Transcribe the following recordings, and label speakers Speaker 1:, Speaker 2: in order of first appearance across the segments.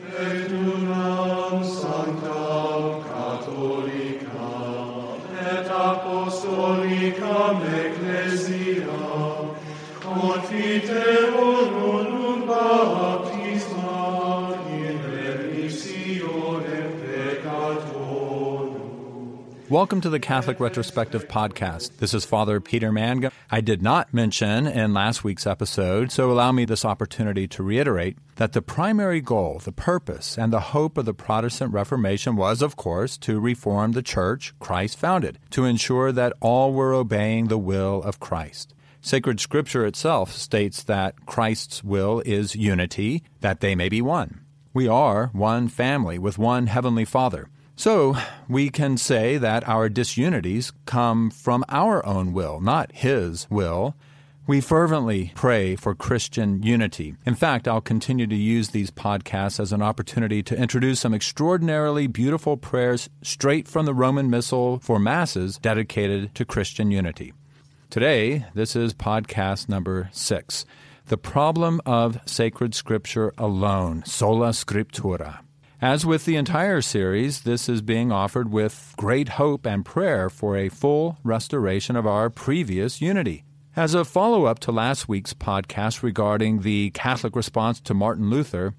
Speaker 1: et unam sancta.
Speaker 2: Welcome to the Catholic Retrospective Podcast. This is Father Peter Mangum. I did not mention in last week's episode, so allow me this opportunity to reiterate that the primary goal, the purpose, and the hope of the Protestant Reformation was, of course, to reform the church Christ founded, to ensure that all were obeying the will of Christ. Sacred Scripture itself states that Christ's will is unity, that they may be one. We are one family with one Heavenly Father. So, we can say that our disunities come from our own will, not His will. We fervently pray for Christian unity. In fact, I'll continue to use these podcasts as an opportunity to introduce some extraordinarily beautiful prayers straight from the Roman Missal for Masses dedicated to Christian unity. Today, this is podcast number six The Problem of Sacred Scripture Alone, Sola Scriptura. As with the entire series, this is being offered with great hope and prayer for a full restoration of our previous unity. As a follow up to last week's podcast regarding the Catholic response to Martin Luther,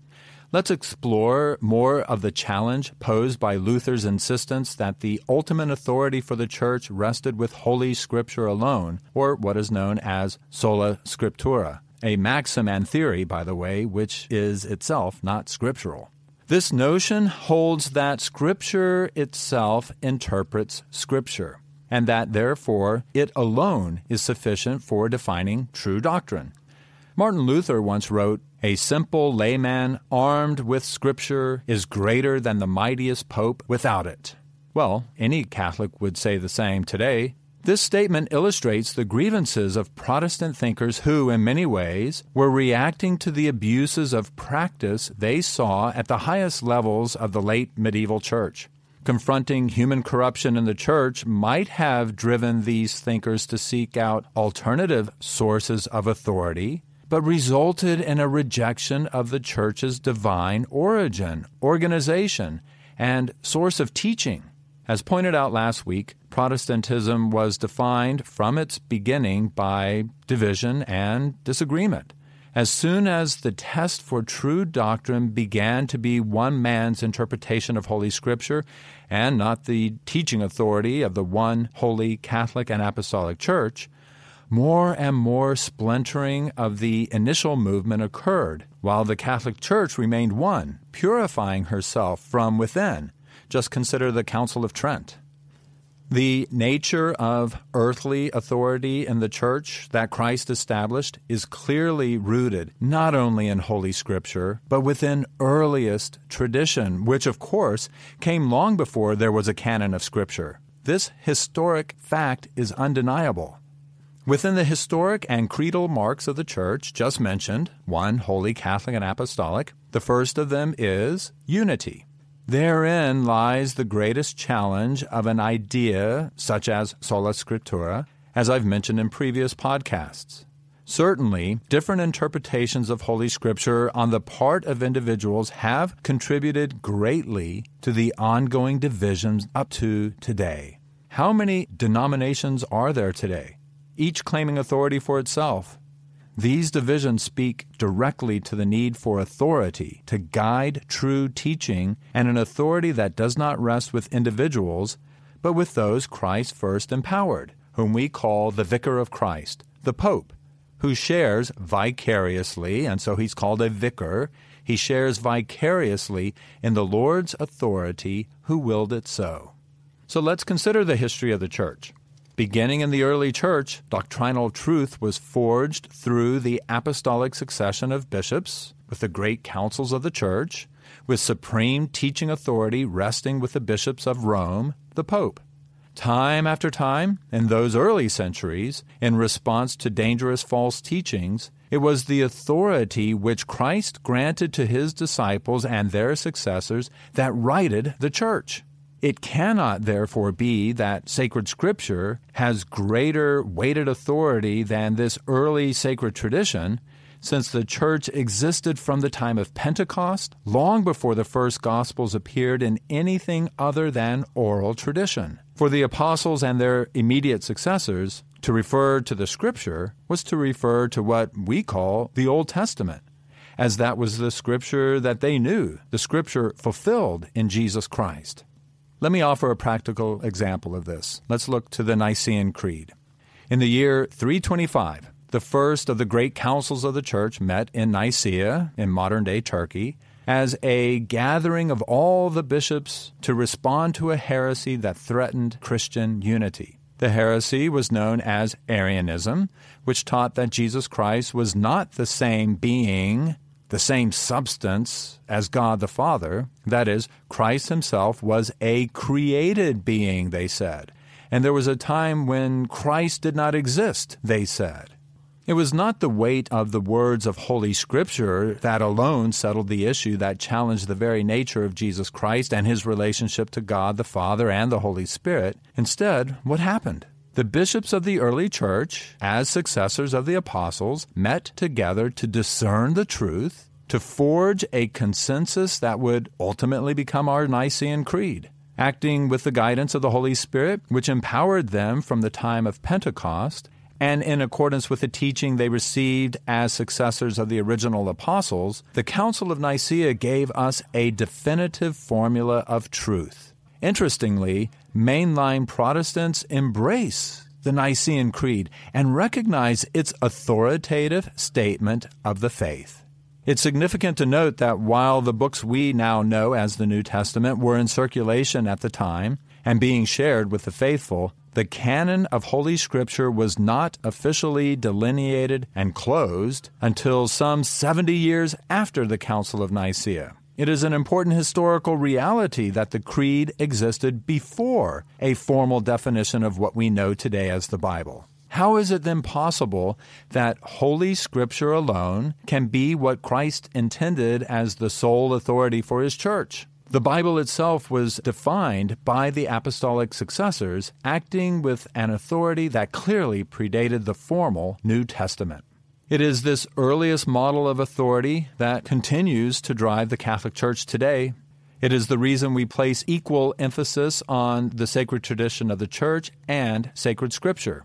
Speaker 2: let's explore more of the challenge posed by Luther's insistence that the ultimate authority for the Church rested with Holy Scripture alone, or what is known as sola scriptura, a maxim and theory, by the way, which is itself not scriptural. This notion holds that Scripture itself interprets Scripture, and that therefore it alone is sufficient for defining true doctrine. Martin Luther once wrote, A simple layman armed with Scripture is greater than the mightiest pope without it. Well, any Catholic would say the same today. This statement illustrates the grievances of Protestant thinkers who, in many ways, were reacting to the abuses of practice they saw at the highest levels of the late medieval church. Confronting human corruption in the church might have driven these thinkers to seek out alternative sources of authority, but resulted in a rejection of the church's divine origin, organization, and source of teaching. As pointed out last week, Protestantism was defined from its beginning by division and disagreement. As soon as the test for true doctrine began to be one man's interpretation of Holy Scripture and not the teaching authority of the one holy Catholic and Apostolic Church, more and more splintering of the initial movement occurred, while the Catholic Church remained one, purifying herself from within just consider the Council of Trent. The nature of earthly authority in the church that Christ established is clearly rooted not only in Holy Scripture, but within earliest tradition, which of course came long before there was a canon of Scripture. This historic fact is undeniable. Within the historic and creedal marks of the Church, just mentioned, one, Holy Catholic and Apostolic, the first of them is unity. Therein lies the greatest challenge of an idea such as sola scriptura, as I've mentioned in previous podcasts. Certainly, different interpretations of Holy Scripture on the part of individuals have contributed greatly to the ongoing divisions up to today. How many denominations are there today? Each claiming authority for itself, these divisions speak directly to the need for authority to guide true teaching and an authority that does not rest with individuals, but with those Christ first empowered, whom we call the Vicar of Christ, the Pope, who shares vicariously, and so he's called a vicar, he shares vicariously in the Lord's authority who willed it so. So let's consider the history of the Church. Beginning in the early church, doctrinal truth was forged through the apostolic succession of bishops, with the great councils of the church, with supreme teaching authority resting with the bishops of Rome, the Pope. Time after time, in those early centuries, in response to dangerous false teachings, it was the authority which Christ granted to his disciples and their successors that righted the church. It cannot, therefore, be that sacred scripture has greater weighted authority than this early sacred tradition, since the church existed from the time of Pentecost, long before the first Gospels appeared in anything other than oral tradition. For the apostles and their immediate successors, to refer to the Scripture was to refer to what we call the Old Testament, as that was the Scripture that they knew, the Scripture fulfilled in Jesus Christ. Let me offer a practical example of this. Let's look to the Nicene Creed. In the year 325, the first of the great councils of the church met in Nicaea, in modern day Turkey, as a gathering of all the bishops to respond to a heresy that threatened Christian unity. The heresy was known as Arianism, which taught that Jesus Christ was not the same being, the same substance as God the Father. That is, Christ himself was a created being, they said. And there was a time when Christ did not exist, they said. It was not the weight of the words of Holy Scripture that alone settled the issue that challenged the very nature of Jesus Christ and his relationship to God the Father and the Holy Spirit. Instead, what happened? The bishops of the early church, as successors of the apostles, met together to discern the truth, to forge a consensus that would ultimately become our Nicene Creed acting with the guidance of the Holy Spirit, which empowered them from the time of Pentecost, and in accordance with the teaching they received as successors of the original apostles, the Council of Nicaea gave us a definitive formula of truth. Interestingly, mainline Protestants embrace the Nicene Creed and recognize its authoritative statement of the faith. It's significant to note that while the books we now know as the New Testament were in circulation at the time and being shared with the faithful, the canon of Holy Scripture was not officially delineated and closed until some 70 years after the Council of Nicaea. It is an important historical reality that the Creed existed before a formal definition of what we know today as the Bible. How is it then possible that Holy Scripture alone can be what Christ intended as the sole authority for His church? The Bible itself was defined by the apostolic successors, acting with an authority that clearly predated the formal New Testament. It is this earliest model of authority that continues to drive the Catholic Church today. It is the reason we place equal emphasis on the sacred tradition of the Church and sacred Scripture.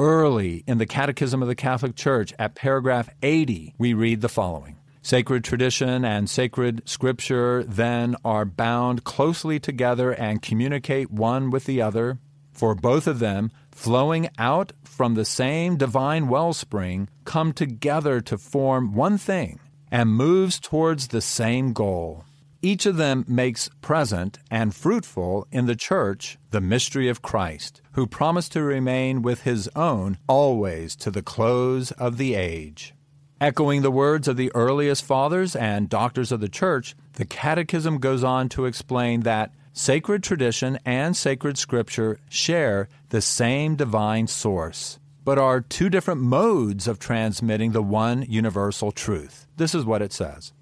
Speaker 2: Early in the Catechism of the Catholic Church, at paragraph 80, we read the following Sacred tradition and sacred scripture then are bound closely together and communicate one with the other, for both of them, flowing out from the same divine wellspring, come together to form one thing and moves towards the same goal. Each of them makes present and fruitful in the church the mystery of Christ, who promised to remain with his own always to the close of the age. Echoing the words of the earliest fathers and doctors of the church, the Catechism goes on to explain that sacred tradition and sacred scripture share the same divine source, but are two different modes of transmitting the one universal truth. This is what it says.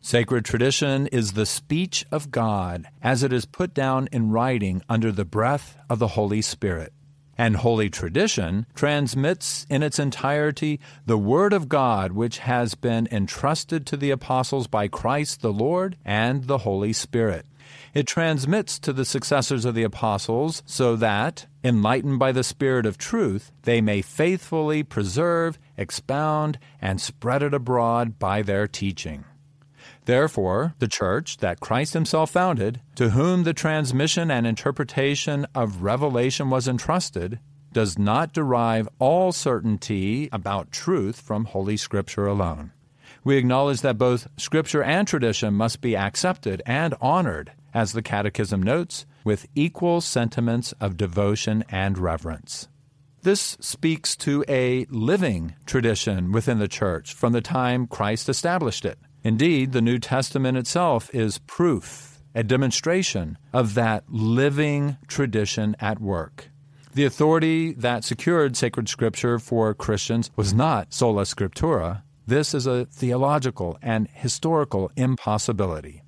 Speaker 2: Sacred tradition is the speech of God as it is put down in writing under the breath of the Holy Spirit and Holy Tradition transmits in its entirety the Word of God which has been entrusted to the apostles by Christ the Lord and the Holy Spirit. It transmits to the successors of the apostles so that, enlightened by the Spirit of truth, they may faithfully preserve, expound, and spread it abroad by their teaching. Therefore, the Church that Christ Himself founded, to whom the transmission and interpretation of revelation was entrusted, does not derive all certainty about truth from Holy Scripture alone. We acknowledge that both Scripture and tradition must be accepted and honored, as the Catechism notes, with equal sentiments of devotion and reverence. This speaks to a living tradition within the Church from the time Christ established it. Indeed, the New Testament itself is proof, a demonstration of that living tradition at work. The authority that secured sacred scripture for Christians was not sola scriptura. This is a theological and historical impossibility.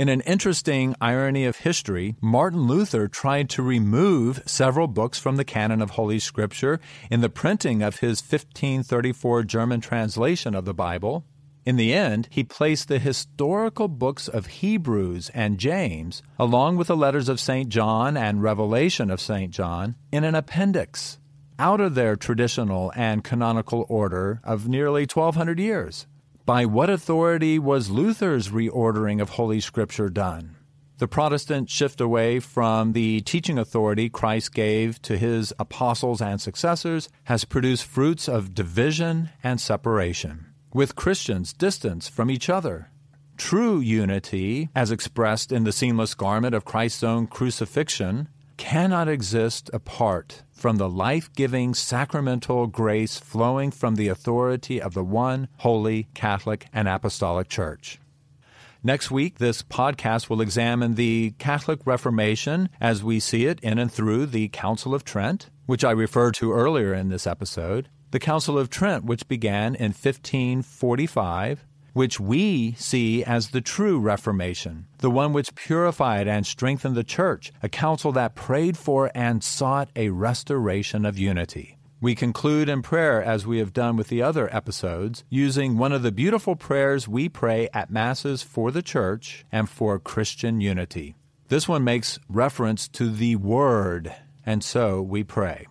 Speaker 2: In an interesting irony of history, Martin Luther tried to remove several books from the canon of Holy Scripture in the printing of his 1534 German translation of the Bible. In the end, he placed the historical books of Hebrews and James, along with the letters of St. John and Revelation of St. John, in an appendix, out of their traditional and canonical order of nearly 1200 years. By what authority was Luther's reordering of Holy Scripture done? The Protestant shift away from the teaching authority Christ gave to his apostles and successors has produced fruits of division and separation, with Christians distanced from each other. True unity, as expressed in the seamless garment of Christ's own crucifixion, cannot exist apart from the life giving sacramental grace flowing from the authority of the one holy Catholic and Apostolic Church. Next week, this podcast will examine the Catholic Reformation as we see it in and through the Council of Trent, which I referred to earlier in this episode. The Council of Trent, which began in 1545 which we see as the true Reformation, the one which purified and strengthened the Church, a council that prayed for and sought a restoration of unity. We conclude in prayer, as we have done with the other episodes, using one of the beautiful prayers we pray at Masses for the Church and for Christian unity. This one makes reference to the Word, and so we pray.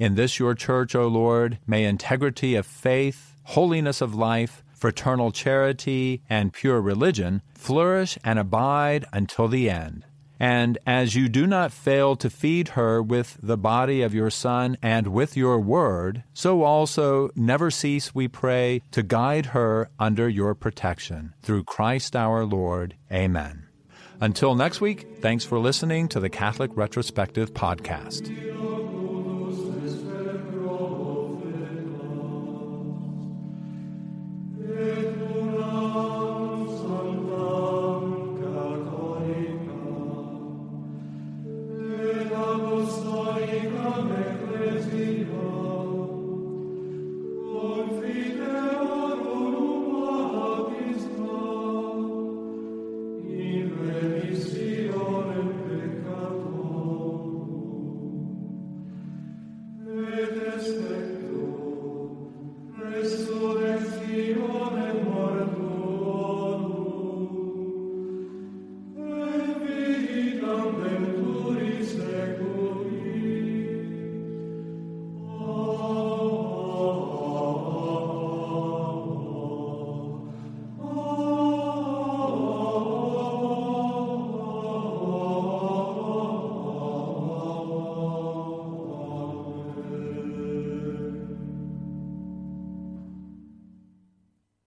Speaker 2: In this your church, O Lord, may integrity of faith, holiness of life, fraternal charity, and pure religion flourish and abide until the end. And as you do not fail to feed her with the body of your Son and with your word, so also never cease, we pray, to guide her under your protection. Through Christ our Lord. Amen. Until next week, thanks for listening to the Catholic Retrospective Podcast.